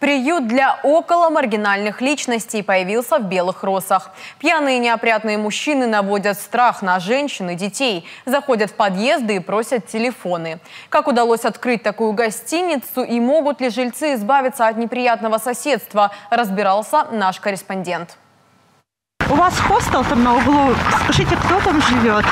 Приют для около маргинальных личностей появился в Белых Росах. Пьяные неопрятные мужчины наводят страх на женщин и детей, заходят в подъезды и просят телефоны. Как удалось открыть такую гостиницу и могут ли жильцы избавиться от неприятного соседства, разбирался наш корреспондент. У вас хостел там на углу. Скажите, кто там живет?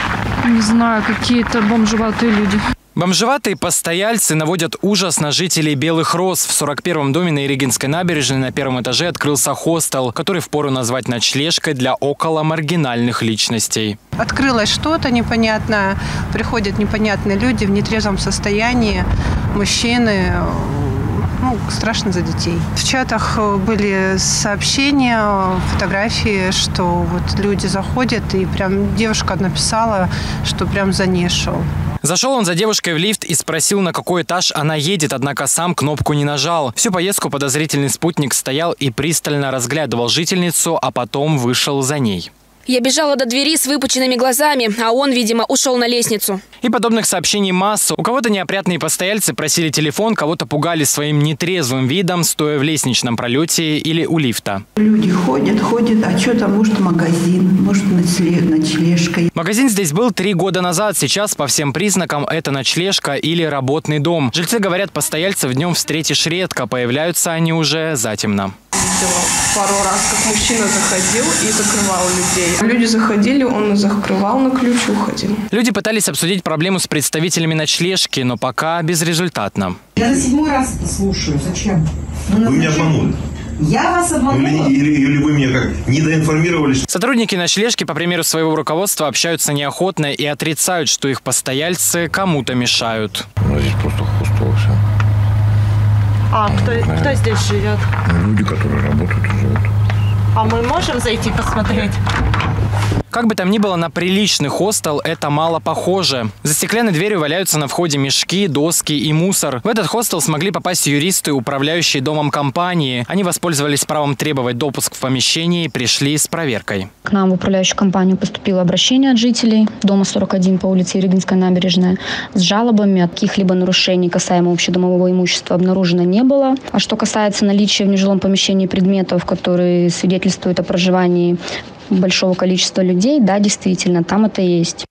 Не знаю, какие-то бомжеватые люди. Бомжеватые постояльцы наводят ужас на жителей Белых Роз. В 41-м доме на Иригинской набережной на первом этаже открылся хостел, который впору назвать ночлежкой для около маргинальных личностей. Открылось что-то непонятное, приходят непонятные люди в нетрезвом состоянии, мужчины, ну, страшно за детей. В чатах э, были сообщения, фотографии, что вот люди заходят, и прям девушка написала, что прям за ней шел. Зашел он за девушкой в лифт и спросил, на какой этаж она едет, однако сам кнопку не нажал. Всю поездку подозрительный спутник стоял и пристально разглядывал жительницу, а потом вышел за ней. Я бежала до двери с выпученными глазами, а он, видимо, ушел на лестницу. И подобных сообщений масса. У кого-то неопрятные постояльцы просили телефон, кого-то пугали своим нетрезвым видом, стоя в лестничном пролете или у лифта. Люди ходят, ходят, а что там, может, магазин, может, ночлежка. Магазин здесь был три года назад. Сейчас по всем признакам это ночлежка или работный дом. Жильцы говорят, постояльцев днем встретишь редко. Появляются они уже затемно видела пару раз, как мужчина заходил и закрывал людей. Люди заходили, он закрывал на ключ и уходил. Люди пытались обсудить проблему с представителями ночлежки, но пока безрезультатно. Я за седьмой раз это слушаю. Зачем? Ну, вы меня обманули. Я вас обманула. Или, или, или вы меня как недоинформировали? Сотрудники ночлежки, по примеру своего руководства, общаются неохотно и отрицают, что их постояльцы кому-то мешают. Ну, здесь просто хостел все. А кто, кто здесь живет? Люди, которые работают и живут. А мы можем зайти посмотреть? Как бы там ни было, на приличный хостел это мало похоже. За стеклянной дверью валяются на входе мешки, доски и мусор. В этот хостел смогли попасть юристы, управляющие домом компании. Они воспользовались правом требовать допуск в помещении и пришли с проверкой. К нам в управляющую компанию поступило обращение от жителей дома 41 по улице Иригинская набережная с жалобами. Каких-либо нарушений касаемо общедомового имущества обнаружено не было. А что касается наличия в нежилом помещении предметов, которые свидетельствуют о проживании большого количества людей, да, действительно, там это есть.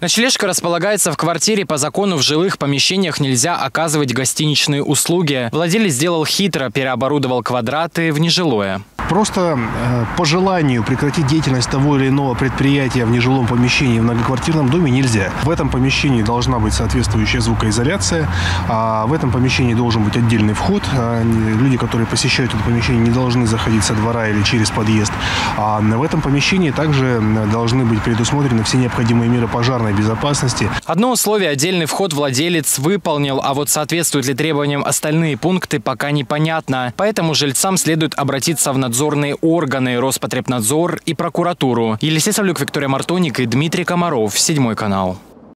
Ночлежка располагается в квартире. По закону в жилых помещениях нельзя оказывать гостиничные услуги. Владелец сделал хитро, переоборудовал квадраты в нежилое. Просто э, по желанию прекратить деятельность того или иного предприятия в нежилом помещении в многоквартирном доме нельзя. В этом помещении должна быть соответствующая звукоизоляция, а в этом помещении должен быть отдельный вход. А люди, которые посещают это помещение, не должны заходить со двора или через подъезд. А в этом помещении также должны быть предусмотрены все необходимые меры пожарной безопасности. Одно условие – отдельный вход владелец выполнил, а вот соответствуют ли требованиям остальные пункты пока непонятно. Поэтому жильцам следует обратиться в надзор надзорные органы, Роспотребнадзор и прокуратуру. Елисей Савлюк, Виктория Мартоник и Дмитрий Комаров. Седьмой канал.